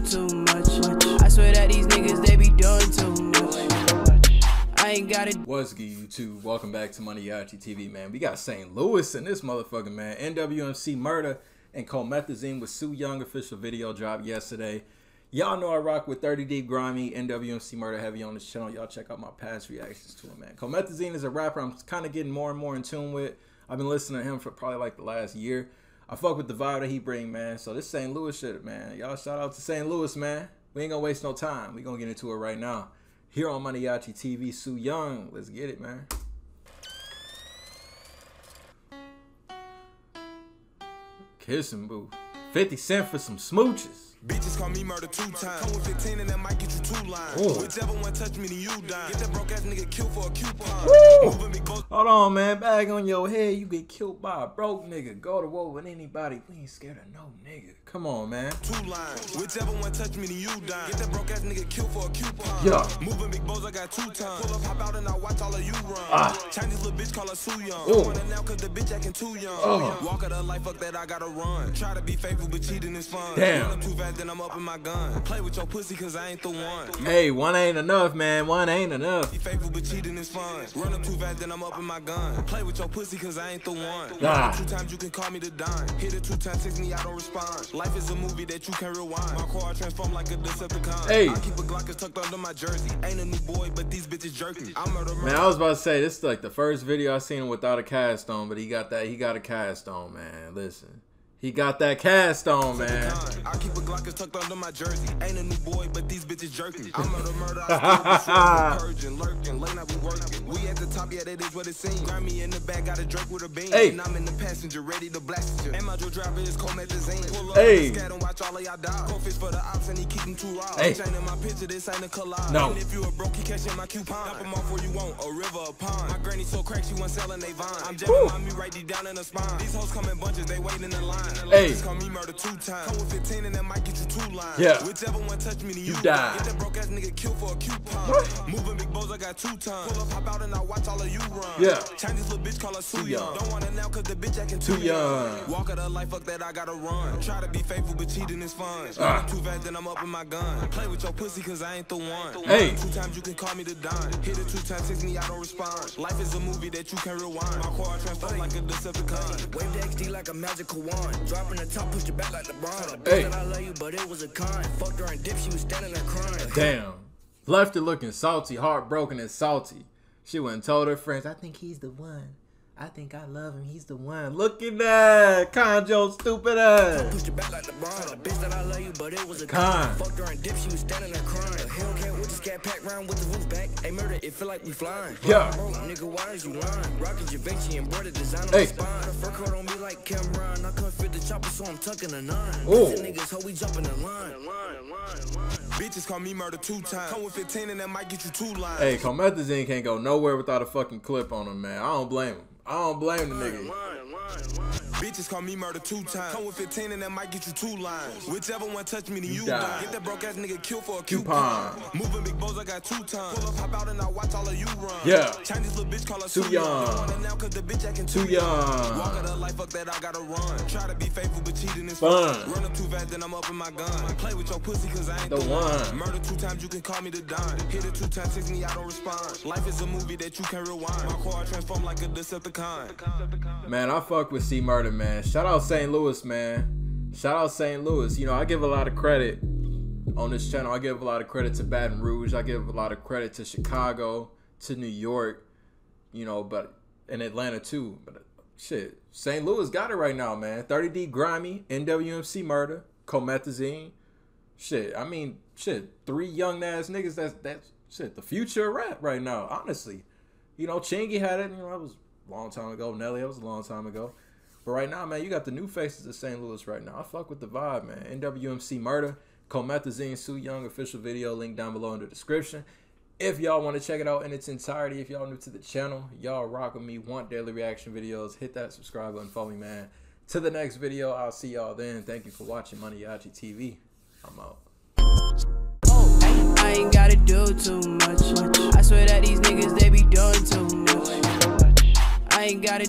too much. I swear that these niggas, they be doing too much. I ain't got it. What's good, YouTube? Welcome back to Money Maniaci TV, man. We got St. Louis in this motherfucker, man. NWM Cee Murdaa and Comethazine with Su Yung official video dropped yesterday. Y'all know I rock with 30 Deep Grimey, NWMC Murder Heavy on this channel. Y'all check out my past reactions to him, man. Comethazine is a rapper I'm kind of getting more and more in tune with. I've been listening to him for probably like the last year. I fuck with the vibe that he bring, man. So this St. Louis shit, man. Y'all shout out to St. Louis, man. We ain't gonna waste no time. We gonna get into it right now. Here on Maniaci TV, Su Yung. Let's get it, man. Kissing boo. 50 cent for some smooches. Bitches call me murder two times. Come with 15 and that might get you two lines. Ooh. Whichever one touch me, then you die. Get that broke ass nigga killed for a coupon. Woo! Moving big boats. Hold on, man. Bag on your head. You get killed by a broke nigga. Go to war with anybody. We ain't scared of no nigga. Come on, man. Two lines. Whichever one touch me, then you die. Get that broke ass nigga killed for a coupon. Yeah. Moving big boats, I got two tons. Pull up, hop out, and I watch all of you run. Ah. Chinese little bitch call her Su Yung. Ooh. Wanna now cause the bitch acting too young. Uh. Walk of the life, fuck that, I gotta run. Try to be faithful, but cheating is fun. Damn. Too fast, then I'm up in my gun. Play with your pussy, cause I ain't the one. Hey, one ain't enough, man. One ain't enough. Be faithful, but cheating is fun. Run up too fast, then I'm up in my gun. Play with your pussy, cause I ain't the one. Ah. Two times you can call me the dime. Hit it two times, text me, I don't respond. Life is a movie that you can rewind. My car transform like a Decepticon. Hey. I keep a Glock tucked under my jersey. Ain't a new boy, but these bitches jerk. I murder, murder. Man, I was about to say this is like the first video I seen him without a cast on, but he got that. He got a cast on, man. Listen, he got that cast on, man. I keep a Glock tucked under my jersey. Ain't a new boy, but these bitches jerk me. I murder, murder. I purging, lurking, late night we working. We at the top, yeah, that is what it seems. Me in the back, got a Drake with a beam. Hey. And I'm in the passenger, ready to blast you. And my driver is. Pull up, Hey. scat watch all of y'all die. For the ops and he keep them too raw. Hey. Chain in my picture, this ain't a collage. No. And if you a broke, he catching my coupon. Dump 'em off where you want, a river, a pond. My granny so crack, she wasn't selling they vine. I'm jamming my me right deep down in the spine. These hoes come in bunches, they waiting in the line. Hey. Just call me murder two times. Come with 15 and that might get you two lines. Yeah. Whichever one touch me, you, You die. Get that broke ass nigga killed for a coupon. Moving big bows, I got two tons. Pull up, hop out, and I watch all of you run. Yeah. Chinese little bitch call her young. Young. Don't want it now cause the bitch acting too, Too young. Walk of the life, fuck that, I gotta run. Try to be faithful, but cheating is fun. Ah. Run too fast, then I'm up in my gun. Play with your pussy cause I ain't the one. Hey. Two times you can call me the dime. Hit it two times, text me, I don't respond. Life is a movie that you can rewind. My car transform like a Decepticon. Wave the XD like a magical wand. Dropping the top, push it back like LeBron. Hey. I love you, but it was a con. Fucked her and dip, she was standing there crying. Damn. Left it looking salty, heartbroken and salty. She went and told her friends, I think he's the one. I think I love him. He's the one. Look at that. Conjo stupid ass. Pushed it back like LeBron. Bitch that I love you, but it was a Con. con. Fucked her and dip, she was standing there crying. Hellcat with the scat pack round with the roof back. Hey, murder, it feel like we flying. Yeah. Broke, nigga, why is you lying? Rockin' Givenchy embroidered design on Hey. my spine. The fur coat on me like Cam'ron. I couldn't fit the chopper, so I'm tucking a nine. Ooh. Niggas, ho, we jumping the line. Bitches call me murder two times. Come with 15 and that might get you two lines. Hey, Comethazine can't go nowhere without a fucking clip on him, man. I don't blame him. I don't blame the nigga. Bitches call me murder two times. Come with 15 and that might get you two lines. Whichever one touch me, then you, die. die. Get that broke ass nigga killed for a Coupon. coupon. Moving big bows, I got two tons. Pull up, hop out, and I watch all of you run. Yeah. Chinese little bitch call her Too young. Don't want it now cause the bitch acting Too too young. Young. Walk of the life, fuck that, I gotta run. Try to be faithful, but cheating is Fun. fun. Run up too fast, then I'm up in my gun. Play with your pussy, cause I ain't The one. Murder two times, you can call me the dime. Hit it two times, text me, I don't respond. Life is a movie that you can rewind. My car transform like a Decepticon. Man, I fuck with Cee Murdaa, man. Shout out St. Louis, man. Shout out St. Louis. You know, I give a lot of credit on this channel. I give a lot of credit to Baton Rouge. I give a lot of credit to Chicago, to New York, you know, but in Atlanta too. But shit, St. Louis got it right now, man. 30 D Grimey, NWMC Murder, Comethazine. Shit, I mean, shit, three young ass niggas. That's that's shit. The future of rap right now, honestly. You know, Chingy had it. You know, that was a long time ago. Nelly, that was a long time ago. But right now, man, you got the new faces of St. Louis right now. I fuck with the vibe, man. NWM Cee Murdaa, Comethazine, Su Yung official video link down below in the description. If y'all want to check it out in its entirety, if y'all new to the channel, y'all rock with me, want daily reaction videos, hit that subscribe button, follow me, man. To the next video, I'll see y'all then. Thank you for watching Maniaci TV. I'm out. I ain't gotta do too much. I swear that these niggas, they be doing too much. I ain't gotta